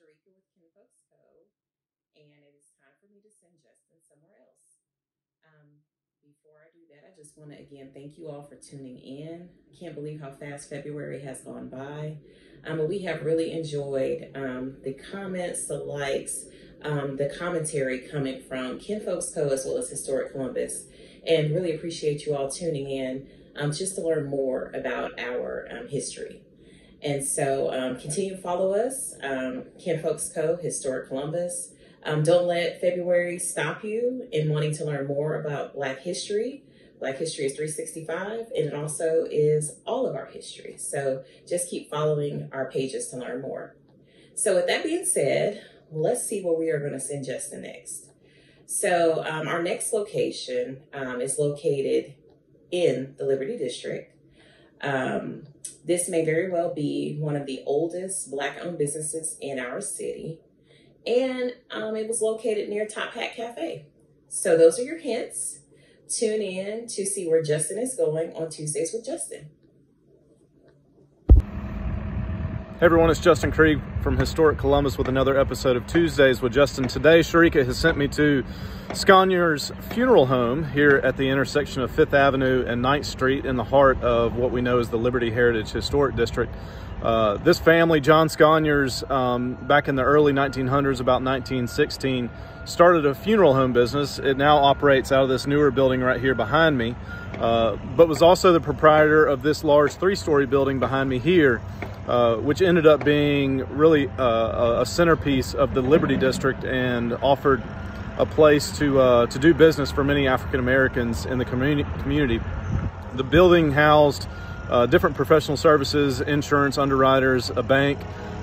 Sharika with Kinfolx Co. And it is time for me to send Justin somewhere else. Um, before I do that, I just want to again thank you all for tuning in. I can't believe how fast February has gone by. Um, but we have really enjoyed um, the comments, the likes, um, the commentary coming from Kinfolx Co. as well as Historic Columbus. And really appreciate you all tuning in um, just to learn more about our um, history. And so um, continue to follow us, um, Kinfolx Co., Historic Columbus. Um, don't let February stop you in wanting to learn more about Black history. Black History is 365, and it also is all of our history. So just keep following our pages to learn more. So with that being said, let's see where we are going to send Justin next. So um, our next location um, is located in the Liberty District. Um, this may very well be one of the oldest Black owned businesses in our city. And um, it was located near Top Hat Cafe. So those are your hints. Tune in to see where Justin is going on Tuesdays with Justin. Hey everyone, it's Justin Krieg from Historic Columbus with another episode of Tuesdays with Justin. Today, Sharika has sent me to Sconiers Funeral Home here at the intersection of Fifth Avenue and 9th Street in the heart of what we know as the Liberty Heritage Historic District. Uh, this family, John Sconiers, um, back in the early 1900s, about 1916, started a funeral home business. It now operates out of this newer building right here behind me, uh, but was also the proprietor of this large three-story building behind me here. Uh, which ended up being really uh, a centerpiece of the Liberty District and offered a place to uh, to do business for many African Americans in the communi community. The building housed uh, different professional services, insurance underwriters, a bank,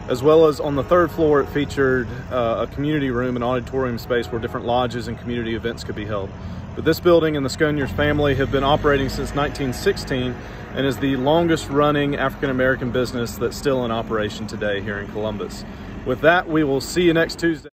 as well as on the third floor it featured uh, a community room and auditorium space where different lodges and community events could be held. But this building and the Sconiers family have been operating since 1916 and is the longest running African American business that's still in operation today here in Columbus. With that, we will see you next Tuesday.